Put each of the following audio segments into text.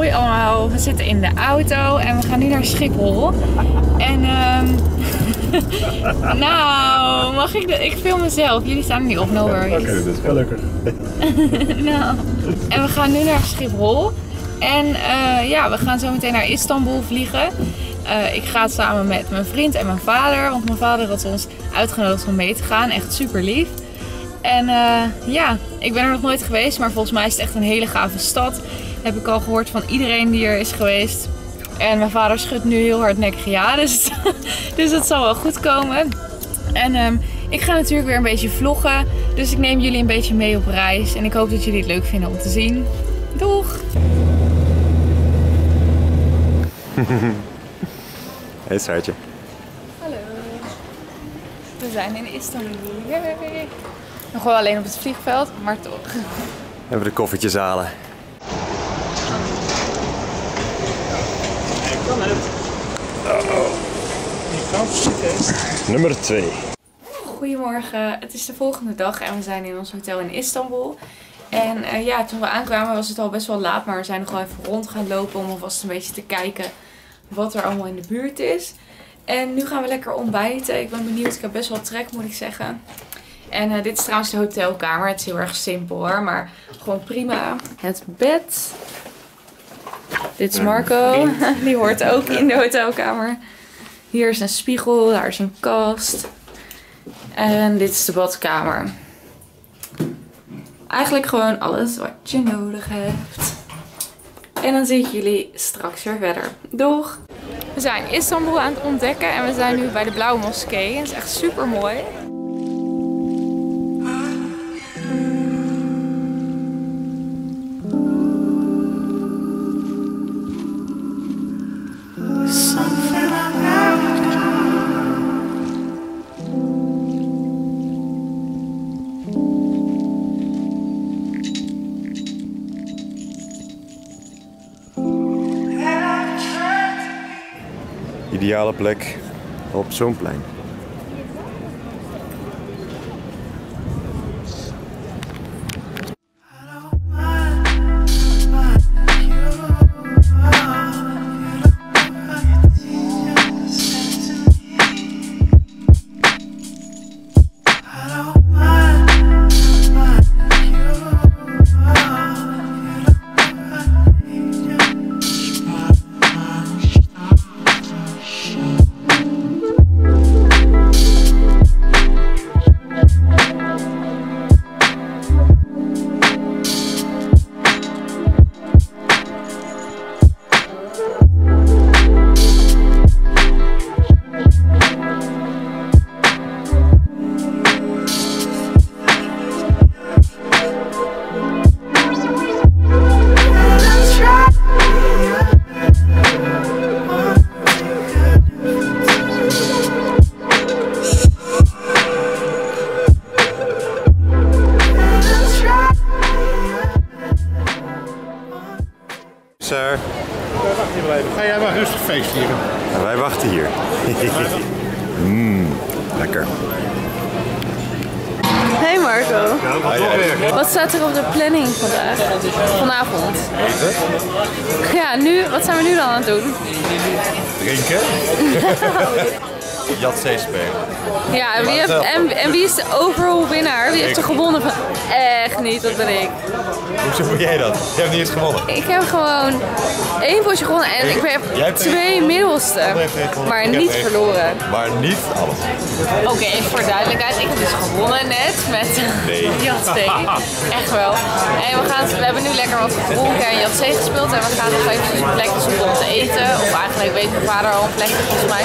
Hoi allemaal, we zitten in de auto en we gaan nu naar Schiphol. En ehm nou, mag ik de, ik film mezelf. Jullie staan er niet op, no worries. Oké, dat is gelukkig. Nou, en we gaan nu naar Schiphol. En eh, ja, we gaan zo meteen naar Istanbul vliegen. Eh, ik ga samen met mijn vriend en mijn vader. Want mijn vader had ons uitgenodigd om mee te gaan. Echt super lief. En eh, ja, ik ben er nog nooit geweest. Maar volgens mij is het echt een hele gave stad. Heb ik al gehoord van iedereen die er is geweest. En mijn vader schudt nu heel hardnekkig ja. Dus, dus dat zal wel goed komen. En ehm, ik ga natuurlijk weer een beetje vloggen. Dus ik neem jullie een beetje mee op reis. En ik hoop dat jullie het leuk vinden om te zien. Doeg! Hey Saartje. Hallo. We zijn in Istanbul. Nog wel alleen op het vliegveld, maar toch. Even de koffertjes halen. Nummer 2. Goedemorgen, het is de volgende dag en we zijn in ons hotel in Istanbul. En eh, ja, toen we aankwamen was het al best wel laat, maar we zijn nog wel even rond gaan lopen om alvast een beetje te kijken wat er allemaal in de buurt is. En nu gaan we lekker ontbijten. Ik ben benieuwd, ik heb best wel trek moet ik zeggen. En eh, dit is trouwens de hotelkamer. Het is heel erg simpel hoor, maar gewoon prima. Het bed. Dit is Marco, die hoort ook in de hotelkamer. Hier is een spiegel, daar is een kast. En dit is de badkamer. Eigenlijk gewoon alles wat je nodig hebt. En dan zie ik jullie straks weer verder. Doeg! We zijn Istanbul aan het ontdekken en we zijn nu bij de Blauwe Moskee. Het is echt super mooi. Ideale plek op zo'n plein. Sir, Wij wachten hier wel even. Ga jij maar rustig feest vieren. en wij wachten hier. Mmm, lekker. Hey Marco, wat staat er op de planning vandaag? Vanavond. Ja, nu, wat zijn we nu dan aan het doen? Drinken. Jatzee spelen. Ja, en wie, heeft, en, en wie is de overall winnaar? Wie heeft er gewonnen van? Echt niet, dat ben ik. Hoezo ben jij dat? Jij hebt niet eens gewonnen. Ik heb gewoon één potje gewonnen en ik heb twee middelste. Maar Ik niet verloren. Maar niet alles. Oké, even voor duidelijkheid. Ik heb dus gewonnen net met Nee. Jatzee. Echt wel. En we, gaan, we hebben nu lekker wat gedronken en Jatzee gespeeld. En we gaan nog even een plekje zoeken om te eten. Of eigenlijk weet mijn vader al een plekje volgens mij.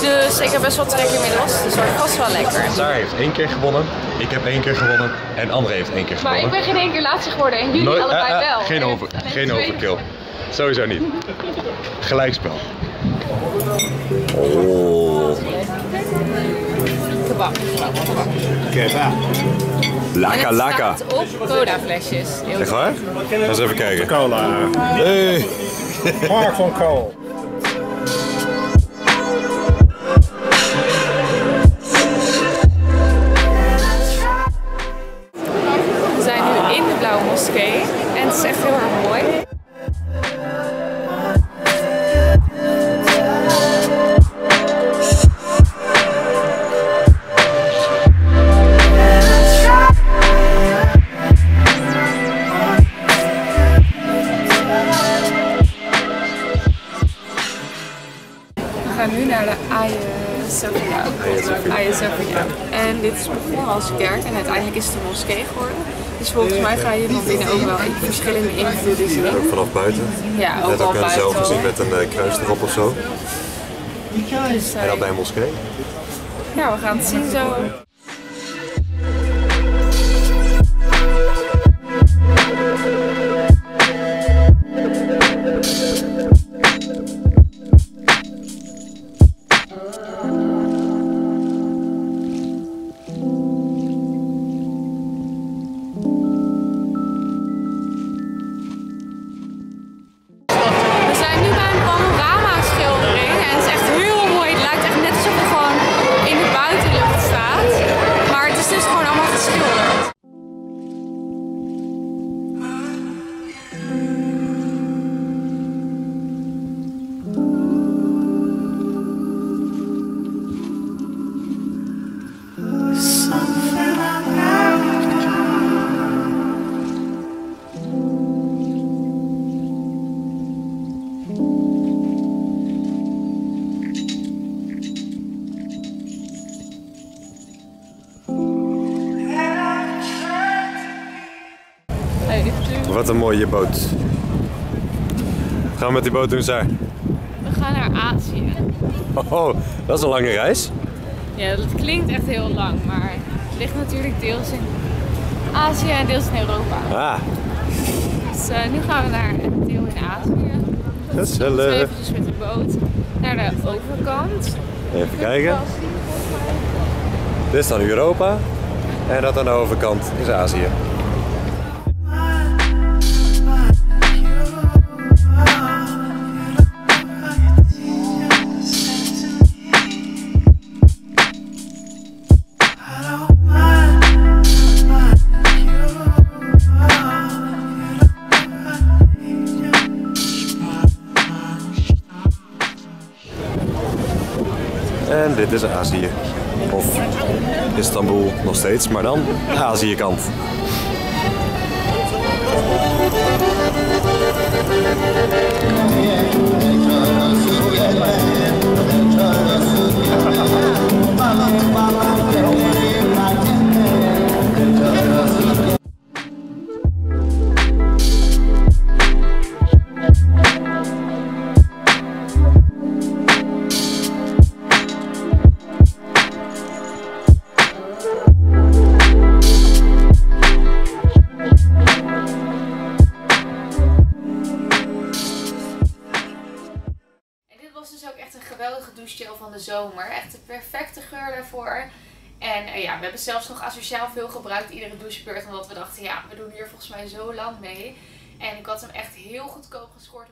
Dus ik heb best wel trek inmiddels. Dus het wordt vast wel lekker. Saar heeft één keer gewonnen. Ik heb één keer gewonnen. En André heeft één keer Maar gewonnen. ik ben geen één keer laatste geworden en jullie Nooit- allebei eh, eh, wel. Geen, En over, geen twee. overkill. Sowieso niet. Gelijkspel. Oh. Kebab. Laka het laka. staat op cola flesjes. Heel Echt waar? Laten eens even kijken. Cola. Hey. Mark van Kool. moskee. En het is echt heel erg mooi. We gaan nu naar de Hagia Sophia. Sophia. En dit is begonnen als kerk en uiteindelijk is het een moskee geworden. Dus volgens mij ga je van binnen ook wel verschillende invloeden zien. Ook vanaf buiten. Ja, ook Net ook een zelf gezien met een eh, kruis erop of zo. Dus, eh, En dat bij een moskee. ja, we gaan het zien zo. Wat een mooie boot. Wat gaan we met die boot doen, Saar? we gaan naar Azië. Oh, dat is een lange reis. Ja, dat klinkt echt heel lang, maar het ligt natuurlijk deels in Azië en deels in Europa. Ah, Dus eh, nu gaan we naar een deel in Azië. Dus gezellig. eventjes met de boot naar de overkant. Even kijken. Dit is dan Europa. En dat aan de overkant is Azië. En dit is Azië. Of Istanbul nog steeds, maar dan Azië-kant. Geweldige douchegel van de zomer. Echt de perfecte geur daarvoor. En eh, ja, we hebben zelfs nog asociaal veel gebruikt iedere douchebeurt. Omdat we dachten, ja, we doen hier volgens mij zo lang mee. En ik had hem echt heel goedkoop gescoord